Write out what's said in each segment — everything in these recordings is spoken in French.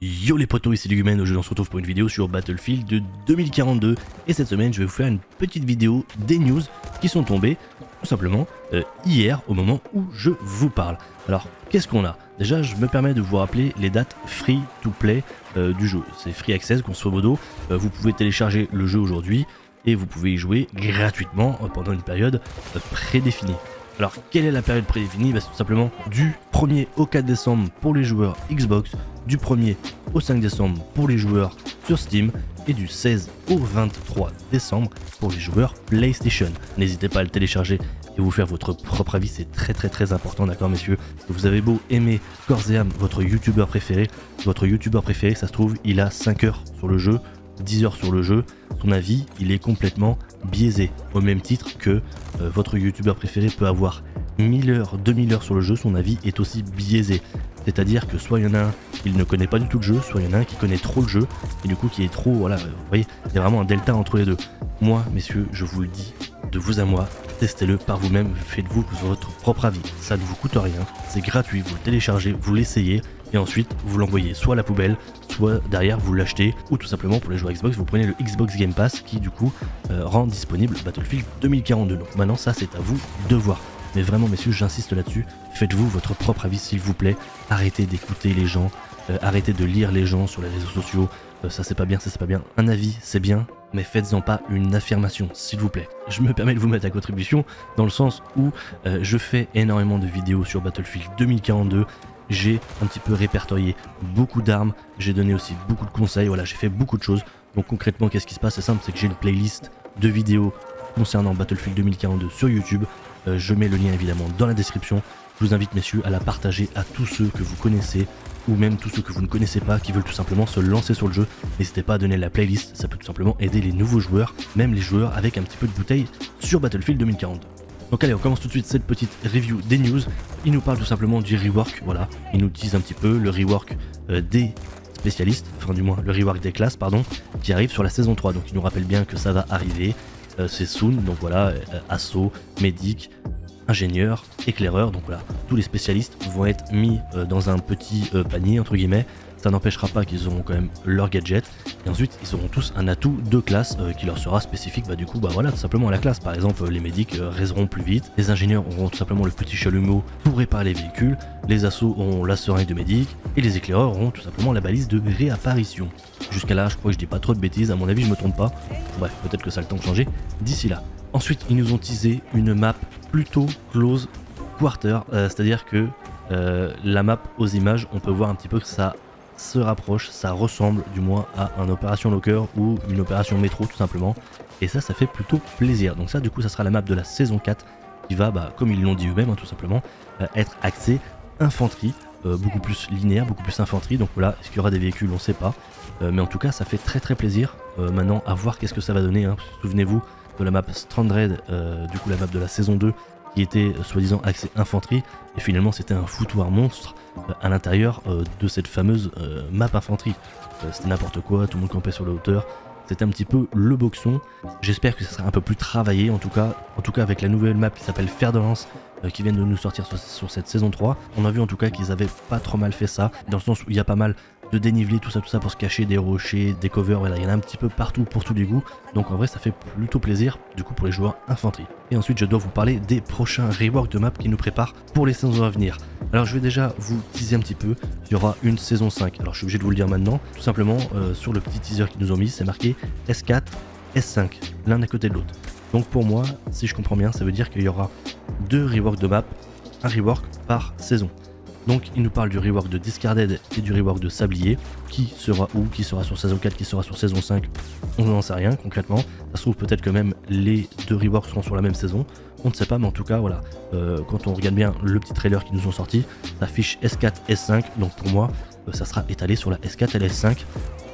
Yo les potos, ici Lugumen, aujourd'hui on se retrouve pour une vidéo sur Battlefield 2042 et cette semaine je vais vous faire une petite vidéo des news qui sont tombées tout simplement euh, hier au moment où je vous parle. Alors qu'est-ce qu'on a? Déjà je me permets de vous rappeler les dates free to play euh, du jeu. C'est free access grosso modo, euh, vous pouvez télécharger le jeu aujourd'hui et vous pouvez y jouer gratuitement pendant une période prédéfinie. Alors, quelle est la période prédéfinie? Bah, tout simplement du 1er au 4 décembre pour les joueurs Xbox, du 1er au 5 décembre pour les joueurs sur Steam et du 16 au 23 décembre pour les joueurs PlayStation. N'hésitez pas à le télécharger et vous faire votre propre avis, c'est très très très important, d'accord messieurs? Vous avez beau aimer corps votre youtubeur préféré, votre youtubeur préféré, ça se trouve, il a 5 heures sur le jeu, 10 heures sur le jeu, son avis, il est complètement biaisé. Au même titre que euh, votre youtubeur préféré peut avoir 1000 heures, 2000 heures sur le jeu, son avis est aussi biaisé. C'est-à-dire que soit il y en a un qui ne connaît pas du tout le jeu, soit il y en a un qui connaît trop le jeu, et du coup qui est trop, voilà, vous voyez, il y a vraiment un delta entre les deux. Moi, messieurs, je vous le dis, de vous à moi, testez-le par vous-même, faites-vous votre propre avis. Ça ne vous coûte rien, c'est gratuit, vous le téléchargez, vous l'essayez, et ensuite vous l'envoyez soit à la poubelle, soit derrière vous l'achetez, ou tout simplement pour les joueurs Xbox, vous prenez le Xbox Game Pass qui du coup euh, rend disponible Battlefield 2042. Donc maintenant ça c'est à vous de voir. Mais vraiment messieurs, j'insiste là-dessus, faites-vous votre propre avis s'il vous plaît, arrêtez d'écouter les gens, euh, arrêtez de lire les gens sur les réseaux sociaux, euh, ça c'est pas bien, ça c'est pas bien. Un avis c'est bien, mais faites-en pas une affirmation, s'il vous plaît. Je me permets de vous mettre à contribution dans le sens où je fais énormément de vidéos sur Battlefield 2042 j'ai un petit peu répertorié beaucoup d'armes, j'ai donné aussi beaucoup de conseils, voilà, j'ai fait beaucoup de choses. Donc concrètement, qu'est-ce qui se passe? C'est simple, c'est que j'ai une playlist de vidéos concernant Battlefield 2042 sur YouTube. Euh, je mets le lien évidemment dans la description. Je vous invite messieurs à la partager à tous ceux que vous connaissez ou même tous ceux que vous ne connaissez pas qui veulent tout simplement se lancer sur le jeu. N'hésitez pas à donner la playlist, ça peut tout simplement aider les nouveaux joueurs, même les joueurs avec un petit peu de bouteille sur Battlefield 2042. Donc allez, on commence tout de suite cette petite review des news. Il nous parle tout simplement du rework, voilà. Il nous disent un petit peu le rework euh, des spécialistes, enfin du moins le rework des classes, pardon, qui arrive sur la saison 3. Donc il nous rappelle bien que ça va arriver. Euh, c'est soon, donc voilà, euh, assaut, médic, ingénieur, éclaireur, donc voilà, tous les spécialistes vont être mis dans un petit panier entre guillemets ça n'empêchera pas qu'ils auront quand même leur gadget. Et ensuite, ils auront tous un atout de classe euh, qui leur sera spécifique, bah du coup, bah voilà, tout simplement à la classe. Par exemple, les médics euh, réseront plus vite, les ingénieurs auront tout simplement le petit chalumeau pour réparer les véhicules, les assauts auront la seringue de médic, et les éclaireurs auront tout simplement la balise de réapparition. Jusqu'à là, je crois que je dis pas trop de bêtises, à mon avis, je me trompe pas. Bref, peut-être que ça a le temps de changer d'ici là. Ensuite, ils nous ont teasé une map plutôt close quarter, euh, c'est-à-dire que la map aux images, on peut voir un petit peu que ça se rapproche, ça ressemble du moins à un opération locker ou une opération métro tout simplement. Et ça, ça fait plutôt plaisir. Donc ça, du coup, ça sera la map de la saison 4 qui va, bah, comme ils l'ont dit eux-mêmes, hein, tout simplement, euh, être axée infanterie, euh, beaucoup plus linéaire, beaucoup plus infanterie. Donc voilà, est-ce qu'il y aura des véhicules, on sait pas. Euh, mais en tout cas, ça fait très très plaisir. maintenant, à voir qu'est-ce que ça va donner. Hein. Souvenez-vous de la map Strandred, du coup la map de la saison 2, était soi-disant axée infanterie. Et finalement, c'était un foutoir monstre à l'intérieur euh, de cette fameuse euh, map infanterie. Euh, c'était n'importe quoi, tout le monde campait sur la hauteur. C'était un petit peu le boxon. J'espère que ça sera un peu plus travaillé, en tout cas, en tout cas avec la nouvelle map qui s'appelle Fer de Lance, qui vient de nous sortir sur, cette saison 3. On a vu en tout cas qu'ils avaient pas trop mal fait ça, dans le sens où il y a pas mal de déniveler, tout ça, tout ça pour se cacher des rochers, des covers, voilà, il y en a un petit peu partout pour tous les goûts. Donc en vrai, ça fait plutôt plaisir, du coup, pour les joueurs infanterie. Et ensuite, je dois vous parler des prochains reworks de map qui nous préparent pour les saisons à venir. Alors je vais déjà vous teaser un petit peu, il y aura une saison 5. Alors je suis obligé de vous le dire maintenant, tout simplement, euh, sur le petit teaser qu'ils nous ont mis, c'est marqué S4, S5, l'un à côté de l'autre. Donc pour moi, si je comprends bien, ça veut dire qu'il y aura deux reworks de map, un rework par saison. Donc il nous parle du rework de Discarded et du rework de Sablier. Qui sera où Qui sera sur saison 4 Qui sera sur saison 5 On n'en sait rien concrètement. Ça se trouve peut-être que même les deux reworks seront sur la même saison. On ne sait pas, mais en tout cas, voilà. Euh, quand on regarde bien le petit trailer qui nous ont sorti, ça affiche S4, S5. Donc pour moi, euh, ça sera étalé sur la S4 et la S5.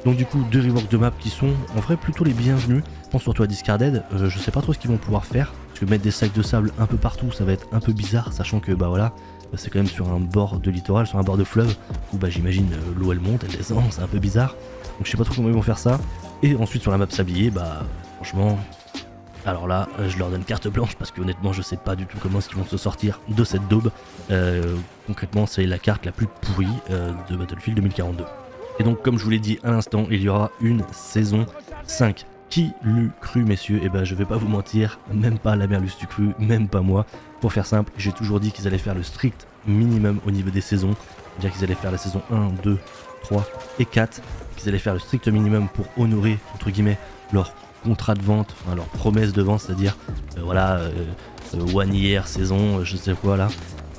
Donc du coup, deux reworks de map qui sont en vrai plutôt les bienvenus. Pense surtout à Discarded. Euh, je sais pas trop ce qu'ils vont pouvoir faire. Parce que mettre des sacs de sable un peu partout, ça va être un peu bizarre, sachant que bah voilà, c'est quand même sur un bord de littoral, sur un bord de fleuve, où bah, j'imagine euh, l'eau elle monte, elle descend, c'est un peu bizarre. Donc je sais pas trop comment ils vont faire ça. Et ensuite sur la map sablier, bah franchement, alors là, euh, je leur donne carte blanche parce que honnêtement, je sais pas du tout comment est-ce qu'ils vont se sortir de cette daube. Euh, concrètement, c'est la carte la plus pourrie de Battlefield 2042. Et donc comme je vous l'ai dit à l'instant, il y aura une saison 5. Qui l'eût cru messieurs? Eh ben je vais pas vous mentir, même pas la merlus du cru, même pas moi. Pour faire simple, j'ai toujours dit qu'ils allaient faire le strict minimum au niveau des saisons. C'est-à-dire qu'ils allaient faire la saison 1, 2, 3 et 4. Qu'ils allaient faire le strict minimum pour honorer, entre guillemets, leur contrat de vente, enfin leur promesse de vente, c'est-à-dire euh, voilà, euh, euh, one year, saison, je sais quoi là.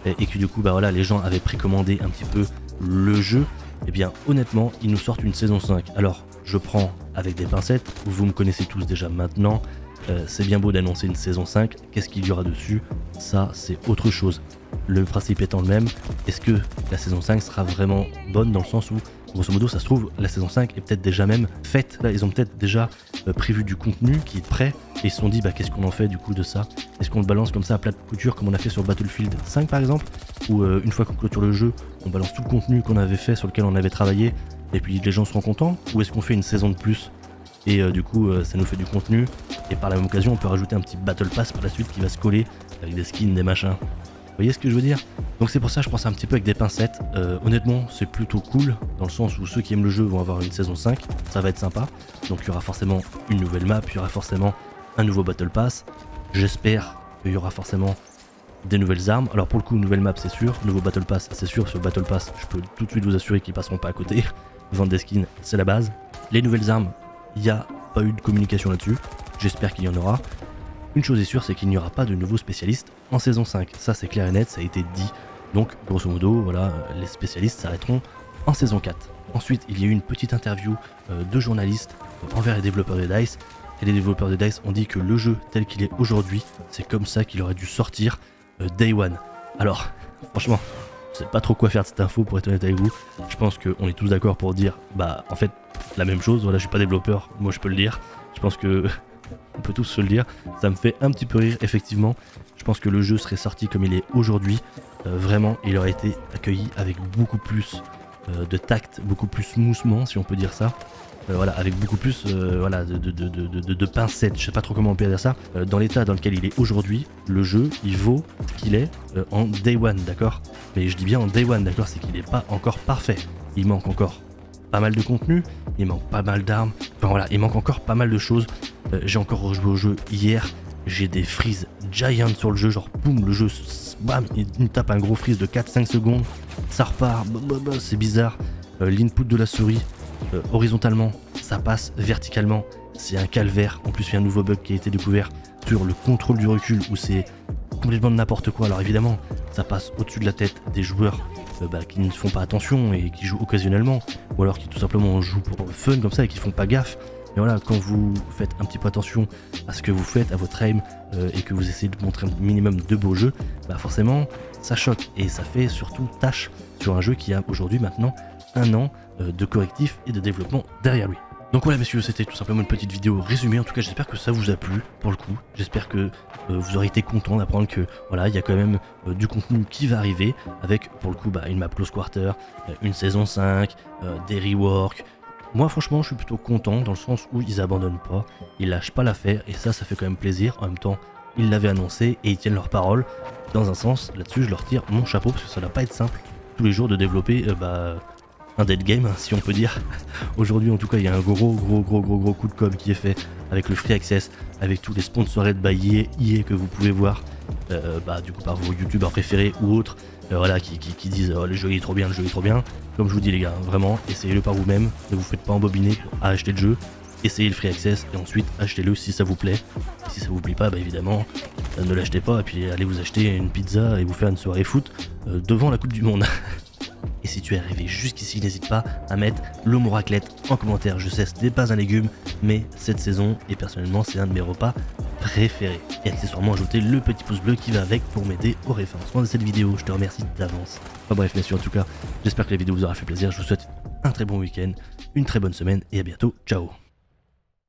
Et, que du coup, bah les gens avaient précommandé un petit peu le jeu. Et eh bien honnêtement, ils nous sortent une saison 5. Alors, je prends avec des pincettes, vous me connaissez tous déjà maintenant. c'est bien beau d'annoncer une saison 5, qu'est-ce qu'il y aura dessus? Ça, c'est autre chose. Le principe étant le même, est-ce que la saison 5 sera vraiment bonne dans le sens où, grosso modo, ça se trouve, la saison 5 est peut-être déjà même faite. Là, ils ont peut-être déjà euh, prévu du contenu qui est prêt et ils se sont dit, bah, qu'est-ce qu'on en fait du coup de ça? Est-ce qu'on le balance comme ça à plat de couture comme on a fait sur Battlefield 5 par exemple? Ou euh, une fois qu'on clôture le jeu, on balance tout le contenu qu'on avait fait, sur lequel on avait travaillé et puis les gens seront contents Ou est-ce qu'on fait une saison de plus? Et euh, du coup ça nous fait du contenu et par la même occasion on peut rajouter un petit battle pass par la suite qui va se coller avec des skins, des machins. Vous voyez ce que je veux dire? Donc c'est pour ça que je pense un petit peu avec des pincettes. Euh, honnêtement, c'est plutôt cool, dans le sens où ceux qui aiment le jeu vont avoir une saison 5, ça va être sympa. Donc il y aura forcément une nouvelle map, il y aura forcément un nouveau Battle Pass. J'espère qu'il y aura forcément des nouvelles armes. Alors pour le coup, nouvelle map c'est sûr, nouveau Battle Pass c'est sûr, sur Battle Pass je peux tout de suite vous assurer qu'ils passeront pas à côté. Vendre des skins, c'est la base. Les nouvelles armes, il n'y a pas eu de communication là-dessus. J'espère qu'il y en aura. Une chose est sûre, c'est qu'il n'y aura pas de nouveaux spécialistes en saison 5. Ça, c'est clair et net, ça a été dit. Donc, grosso modo, voilà, les spécialistes s'arrêteront en saison 4. Ensuite, il y a eu une petite interview euh, de journalistes envers les développeurs de DICE. Et les développeurs de DICE ont dit que le jeu tel qu'il est aujourd'hui, c'est comme ça qu'il aurait dû sortir euh, Day One. Alors, franchement, sais pas trop quoi faire de cette info pour être honnête avec vous. Je pense qu'on est tous d'accord pour dire, bah, en fait, la même chose. Voilà, je suis pas développeur, moi je peux le dire. Je pense que on peut tous se le dire. Ça me fait un petit peu rire, effectivement. Je pense que le jeu serait sorti comme il est aujourd'hui. Euh, vraiment, il aurait été accueilli avec beaucoup plus euh, de tact, beaucoup plus smoothement, si on peut dire ça. Euh, voilà, avec beaucoup plus voilà, de, de, pincettes, je sais pas trop comment on peut dire ça. dans l'état dans lequel il est aujourd'hui, le jeu, il vaut ce qu'il est en day one, d'accord? Mais je dis bien en day one, d'accord? C'est qu'il n'est pas encore parfait. Il manque encore pas mal de contenu, il manque pas mal d'armes, enfin voilà, il manque encore pas mal de choses. Euh, j'ai encore rejoué au jeu hier, j'ai des freeze giant sur le jeu, genre boum, le jeu, bam, il me tape un gros freeze de 4-5 secondes, ça repart, c'est bizarre. Euh, l'input de la souris, euh, horizontalement, ça passe verticalement, c'est un calvaire. En plus, il y a un nouveau bug qui a été découvert sur le contrôle du recul où c'est complètement n'importe quoi. Alors évidemment, ça passe au-dessus de la tête des joueurs bah, qui ne font pas attention et qui jouent occasionnellement, ou alors qui tout simplement jouent pour le fun comme ça et qui font pas gaffe. Mais voilà, quand vous faites un petit peu attention à ce que vous faites, à votre aim, euh, et que vous essayez de montrer un minimum de beaux jeux, bah forcément, ça choque. Et ça fait surtout tâche sur un jeu qui a aujourd'hui maintenant un an euh, de correctif et de développement derrière lui. Donc voilà messieurs, c'était tout simplement une petite vidéo résumée. En tout cas, j'espère que ça vous a plu pour le coup. J'espère que euh, vous aurez été content d'apprendre que voilà, il y a quand même du contenu qui va arriver avec pour le coup bah, une map close quarter, une saison 5, des reworks, moi franchement je suis plutôt content dans le sens où ils abandonnent pas, ils lâchent pas l'affaire et ça ça fait quand même plaisir. En même temps ils l'avaient annoncé et ils tiennent leur parole. Dans un sens là-dessus je leur tire mon chapeau parce que ça doit pas être simple tous les jours de développer euh, bah, un dead game si on peut dire. Aujourd'hui en tout cas il y a un gros gros gros gros gros coup de com qui est fait avec le free access, avec tous les sponsorés de EA, EA que vous pouvez voir euh, bah, du coup par vos youtubeurs préférés ou autres. Euh, voilà, qui, disent oh, le jeu est trop bien, le jeu est trop bien. Comme je vous dis les gars, vraiment, essayez-le par vous-même, ne vous faites pas embobiner à acheter le jeu, essayez le free access et ensuite achetez-le si ça vous plaît. si ça vous plaît pas, bah évidemment, euh, ne l'achetez pas et puis allez vous acheter une pizza et vous faire une soirée foot devant la Coupe du Monde. Et si tu es arrivé jusqu'ici, n'hésite pas à mettre le mot raclette en commentaire. Je sais, ce n'est pas un légume, mais cette saison, et personnellement, c'est un de mes repas préférés. Et accessoirement, ajouter le petit pouce bleu qui va avec pour m'aider au référencement de cette vidéo. Je te remercie d'avance. Enfin bref, messieurs, en tout cas, j'espère que la vidéo vous aura fait plaisir. Je vous souhaite un très bon week-end, une très bonne semaine et à bientôt. Ciao